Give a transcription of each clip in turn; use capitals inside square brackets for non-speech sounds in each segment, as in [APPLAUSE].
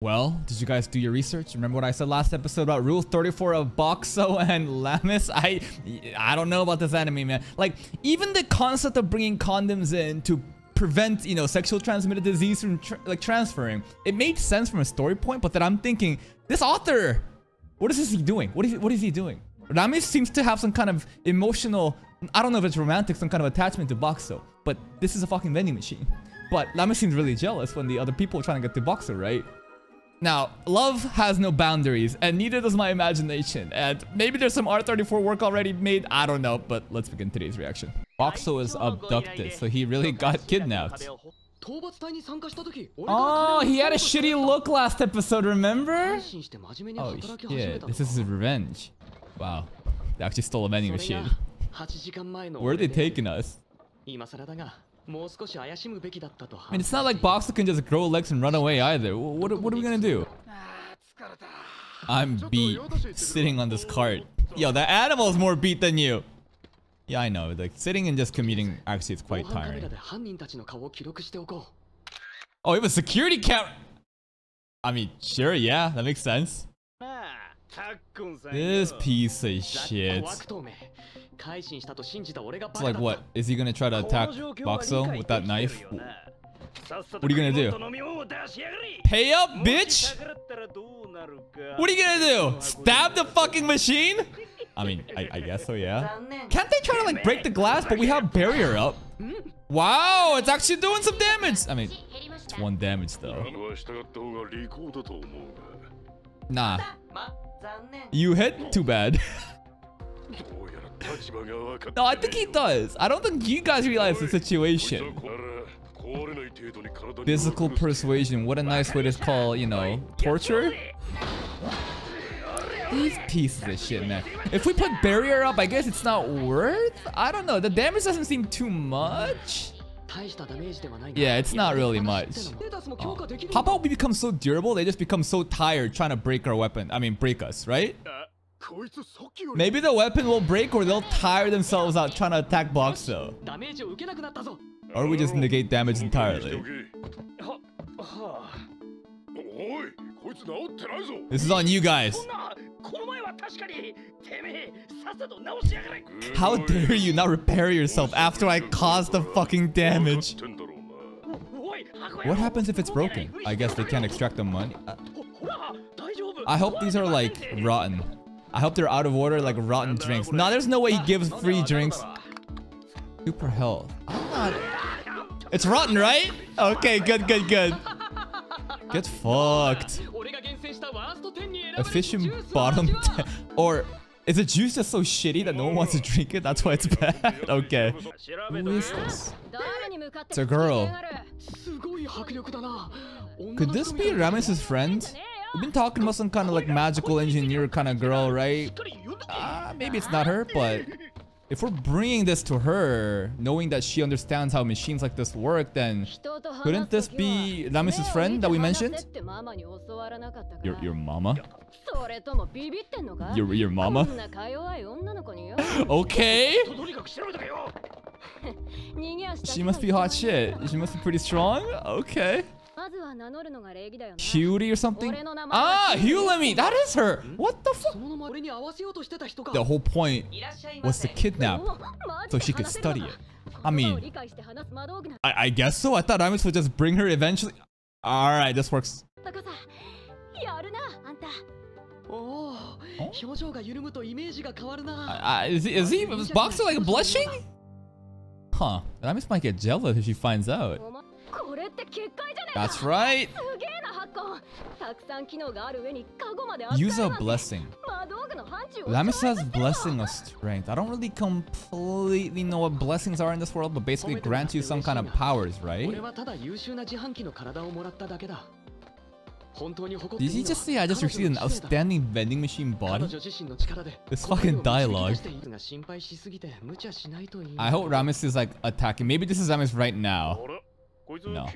Well, did you guys do your research? Remember what I said last episode about Rule 34 of Boxxo [LAUGHS] and Lammis? I I don't know about this anime, man. Like, even the concept of bringing condoms in to prevent, you know, sexual transmitted disease from tra like transferring, it made sense from a story point, but then I'm thinking, this author, what is this he doing? What is he, what is he doing? Lammis seems to have some kind of emotional, I don't know if it's romantic, some kind of attachment to Boxxo, but this is a fucking vending machine. But Lammis seems really jealous when the other people are trying to get to Boxxo, right? Now, love has no boundaries, and neither does my imagination. And maybe there's some R34 work already made, I don't know, but let's begin today's reaction. Boxxo was abducted, so he really got kidnapped. Oh, he had a shitty look last episode, remember? Oh shit, this is his revenge. Wow, they actually stole a vending machine. [LAUGHS] Where are they taking us? I mean, it's not like Boxer can just grow legs and run away either. What, what are we gonna do? I'm beat, sitting on this cart. Yo, the animal's more beat than you. Yeah, I know. Like, sitting and just commuting actually is quite tiring. Oh, a security camera! I mean, sure, yeah, that makes sense. This piece of shit. It's like what? Is he gonna try to attack Boxxo with that knife? What are you gonna do? Pay up, bitch! What are you gonna do? Stab the fucking machine? I mean, I, I guess so, yeah. Can't they try to like break the glass? But we have barrier up. Wow, it's actually doing some damage. I mean, it's one damage though. Nah. You hit? Too bad. [LAUGHS] no, I think he does. I don't think you guys realize the situation. Physical persuasion. What a nice way to call, you know, torture. These pieces of shit, man. If we put barrier up, I guess it's not worth? I don't know. The damage doesn't seem too much. Yeah, it's not really much. Oh. How about we become so durable, they just become so tired trying to break our weapon. I mean, break us, right? Maybe the weapon will break or they'll tire themselves out trying to attack Boxxo. Or we just negate damage entirely. This is on you guys. How dare you not repair yourself after I caused the fucking damage? What happens if it's broken? I guess they can't extract the money. Uh, I hope these are like rotten. I hope they're out of order like rotten drinks. No, there's no way he gives free drinks. Super health. I'm not... It's rotten, right? Okay, good, good, good. Get fucked. Efficient bottom Or is the juice just so shitty that no one wants to drink it? That's why it's bad? [LAUGHS] okay. Who is this? It's a girl. Could this be Rames's friend? We've been talking about some kind of like magical engineer kind of girl, right? Uh, maybe it's not her, but if we're bringing this to her, knowing that she understands how machines like this work, then couldn't this be Rames's friend that we mentioned? Your, your mama? Your, your mama? [LAUGHS] okay. [LAUGHS] she must be hot shit. She must be pretty strong? Okay. Cutie or something? Ah, Hulemy! That is her! What the fuck? The whole point was to kidnap so she could study it. I mean, I, I guess so. I thought Ramus would just bring her eventually. Alright, this works. Oh? Uh, is, he, is he is Boxer like blushing? Huh. Ramus might get jealous if she finds out. That's right. Use a blessing. Lammis has blessing of strength. I don't really completely know what blessings are in this world, but basically grant you some kind of powers, right? Did he just say I just received an outstanding vending machine body? This fucking dialogue. I hope Ramis is like attacking. Maybe this is Ramis right now. No.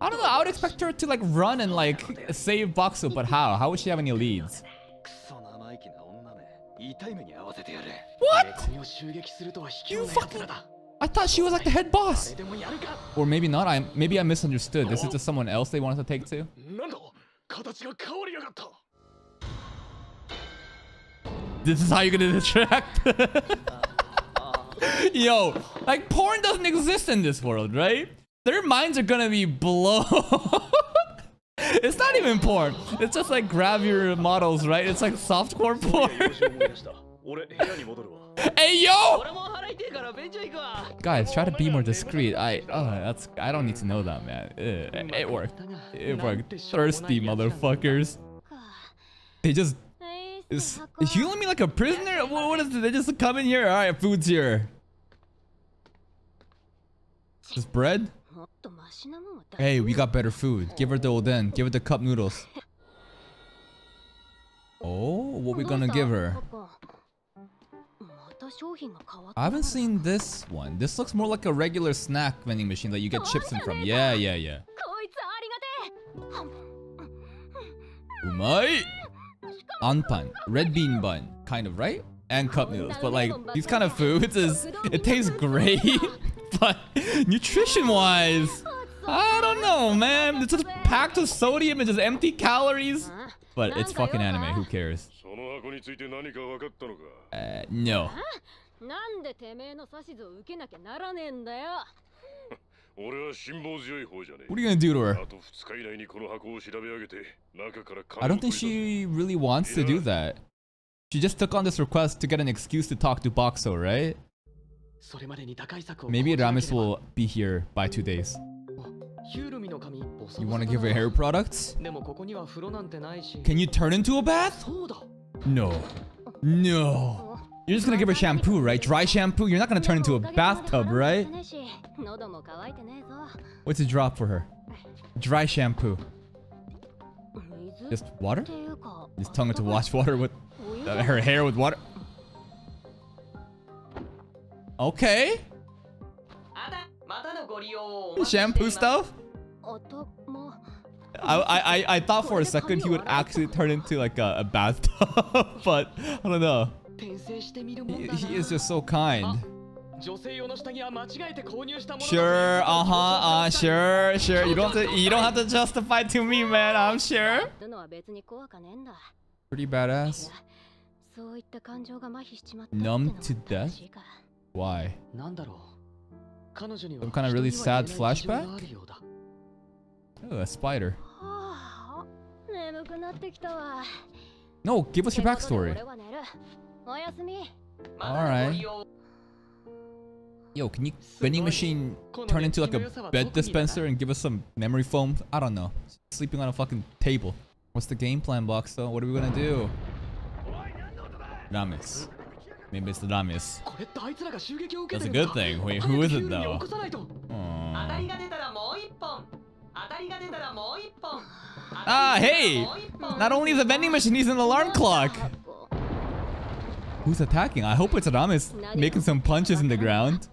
I don't know, I would expect her to like run and like save Boxxo, but how? How would she have any leads? What? You fucking... I thought she was like the head boss. Or maybe not, I maybe I misunderstood. This is just someone else they wanted to take to? This is how you're gonna distract? [LAUGHS] Yo, like porn doesn't exist in this world, right? Their minds are gonna be blown. [LAUGHS] it's not even porn. It's just like gravure models, right? It's like softcore porn. [LAUGHS] hey yo! Guys, try to be more discreet. I oh, that's I don't need to know that, man. It, it worked. It worked. Thirsty motherfuckers. They just is you let me like a prisoner? What, what is it? They just come in here. All right, food's here. Is bread? Hey, we got better food. Give her the oden. Give her the cup noodles. [LAUGHS] Oh, what we gonna give her? I haven't seen this one. This looks more like a regular snack vending machine that you get chips in from. Yeah, yeah, yeah. Umai! Anpan, red bean bun, kind of, right? And cup noodles. But like, these kind of foods is, it tastes great. [LAUGHS] but [LAUGHS] nutrition wise, I don't know, man. It's just packed with sodium and just empty calories. But it's fucking anime. Who cares? Uh, no. [LAUGHS] What are you gonna do to her? I don't think she really wants to do that. She just took on this request to get an excuse to talk to Boxxo, right? Maybe Ramis will be here by two days. You want to give her hair products? Can you turn into a bath? No. No. You're just gonna give her shampoo, right? Dry shampoo? You're not gonna turn into a bathtub, right? What's a drop for her? Dry shampoo. Just water? Just tongue it to wash water with... Uh, her hair with water? Okay. Shampoo stuff? I, I, I thought for a second he would actually turn into like a, a bathtub, [LAUGHS] but I don't know. He, he is just so kind. Sure, uh-huh, uh, sure, sure. You don't have to, you don't have to justify to me, man. I'm sure. Pretty badass. Numb to death? Why? Some kind of really sad flashback? Oh, a spider. Ah, no, give us your backstory. Alright. Yo, can you vending machine turn into like a bed dispenser and give us some memory foam? I don't know. Sleeping on a fucking table. What's the game plan, Boxxo? What are we gonna do? Namis. Maybe it's the. That's a good thing. Wait, who is it though? Ah, hey! Not only the vending machine, he's an alarm clock! Who's attacking? I hope it's Adamis making some punches in the ground.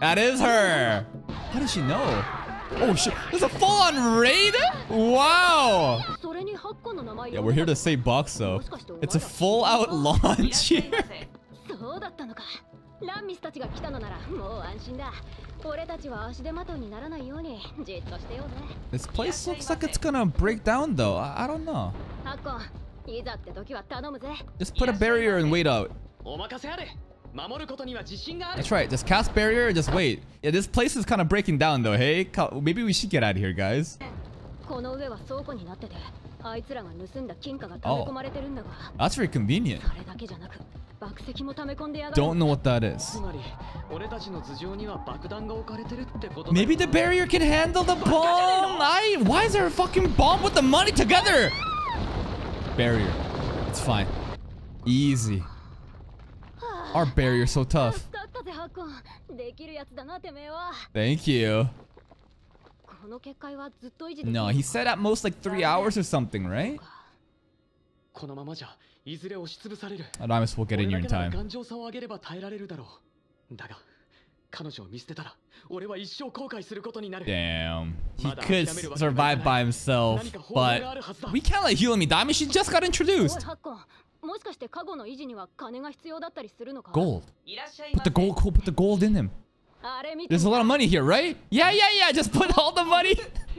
That is her! How does she know? Oh shit, there's a full-on raid? Wow! それに8個の名前 Yeah, we're here to save Boxo. It's a full-out launch here. そうだったのかランミスたちが来たのならもう安心だ俺たちは足手まといにならないようにじっとしてようぜ This place looks like it's gonna break down though. I, I don't know. ハッコンいざって時は頼むぜ Just put a barrier and wait out. お任せあれ守ることには自信がある That's right. Just cast barrier and just wait. Yeah, this place is kind of breaking down though. Hey, Ka- maybe we should get out of here, guys. この上は倉庫になっててあいつらが盗んだ金貨が溜め込まれてるんだが That's very convenient. それだけじゃなく爆石も溜め込んでやがる Don't know what that つ is. まり俺たちの頭上には爆弾が置かれてるってことだ Maybe the barrier can handle the bomb. I. Why is there a fucking bomb with the money together? Barrier. It's fine. Easy. Our barrier's so tough. Thank you. No, he said at most like three hours or something, right? このままじゃいずれ押しつぶされる Ramis will get in 俺 here だ in けなら time. 頑丈さを上げれば耐えられるだろうだが彼女を見捨てたら俺は一生後悔することになる Damn. He could s- survive by himself, but we can't let Hulami die. I mean, she just got おい introduced. ハッコンもしかしてカゴの維持には金が必要だったりするのか Gold. いらっしゃい Put the gold. Put the gold in him. There's a lot of money here, right? Yeah, yeah, yeah. Just put all the money. [LAUGHS]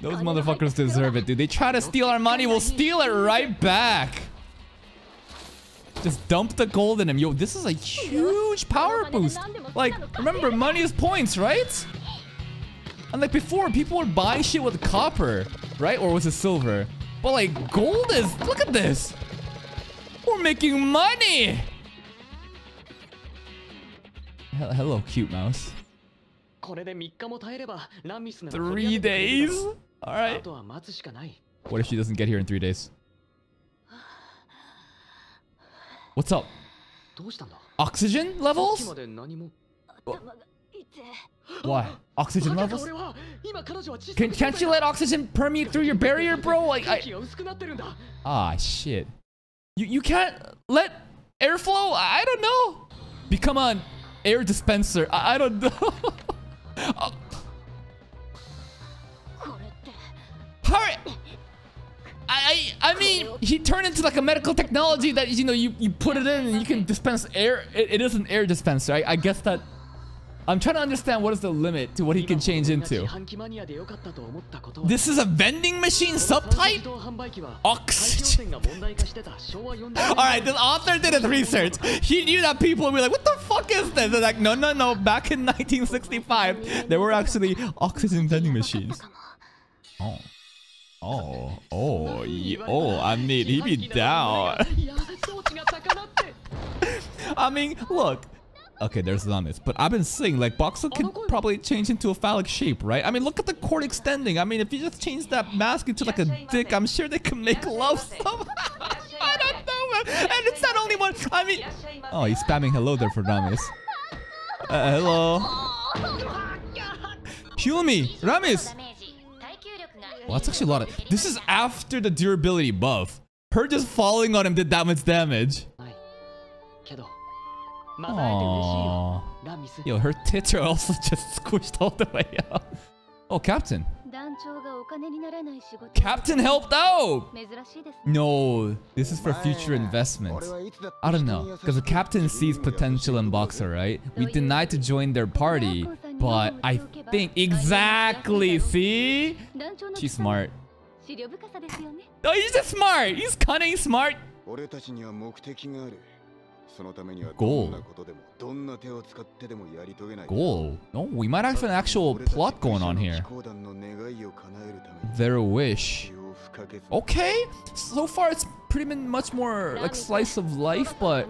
Those motherfuckers deserve it, dude. They try to steal our money. We'll steal it right back. Just dump the gold in him. Yo, this is a huge power boost. Like, remember, money is points, right? And like before, people were buying shit with copper, right? Or was it silver? But like, gold is... Look at this. We're making money. Hello, cute mouse. Three days? Alright. What if she doesn't get here in three days? What's up? Oxygen levels? Why? Oxygen [GASPS] levels? Can, can't you let oxygen permeate through your barrier, bro? Like, I... Ah, shit. You, you can't let airflow? I don't know. Become a air dispenser. I, I don't know. [LAUGHS] Hurry! I, I, I mean, he turned into like a medical technology that, you know, you, you put it in and you can dispense air. it, it is an air dispenser. I, I guess that... I'm trying to understand what is the limit to what he can change into. This is a vending machine subtype? Oxygen. [LAUGHS] Alright, the author did his research. He knew that people would be like, what the fuck is this? They're like, no, no, no. Back in [LAUGHS] 1965, there were actually oxygen vending machines. Oh. Oh. Oh. Oh, I mean, he'd be down. [LAUGHS] I mean, look. Okay, there's zombies. But I've been seeing like, Boxer can probably change into a phallic shape, right? I mean, look at the cord extending. I mean, if you just change that mask into, like, a dick, I'm sure they can make love stuff. [LAUGHS] I don't know, man. And it's not only one. I mean... Oh, he's spamming hello there for Ramis. Uh, hello. Heal me, Ramis. Well, that's actually a lot of... This is after the durability buff. Her just falling on him did that much damage. Aww. Yo, her tits are also [LAUGHS] just squished all the way up. Oh, Captain. Captain helped out! No, this is for future investments. I don't know, because the captain sees potential in Boxer, right? We denied to join their party, but I think... Exactly, see? She's smart. No, he's just smart! He's cunning, smart! [LAUGHS] goal. Goal? No, we might have an actual plot going on here. Their wish. Okay, so far it's pretty much more like slice of life, but...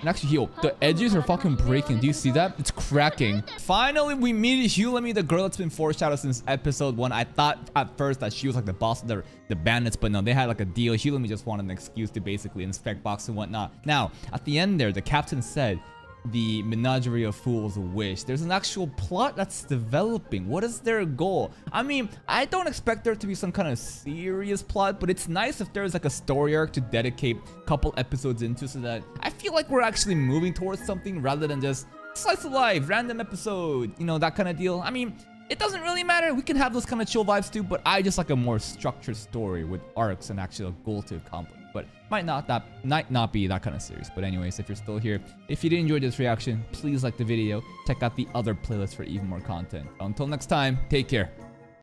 And actually, yo, the edges are fucking breaking. Do you see that? It's cracking. Finally, we meet Hulami, the girl that's been foreshadowed since episode 1. I thought at first that she was like the boss of the, the bandits, but no, they had like a deal. Hulami just wanted an excuse to basically inspect box and whatnot. Now, at the end there, the captain said, the menagerie of fools wish. There's an actual plot that's developing. What is their goal? I mean, I don't expect there to be some kind of serious plot, but it's nice if there's like a story arc to dedicate a couple episodes into so that I feel like we're actually moving towards something rather than just slice of life, random episode, you know, that kind of deal. I mean, it doesn't really matter. We can have those kind of chill vibes too, but I just like a more structured story with arcs and actually a goal to accomplish. But might not that might not be that kind of series. But anyways, if you're still here, if you did enjoy this reaction, please like the video. Check out the other playlist for even more content. Until next time, take care.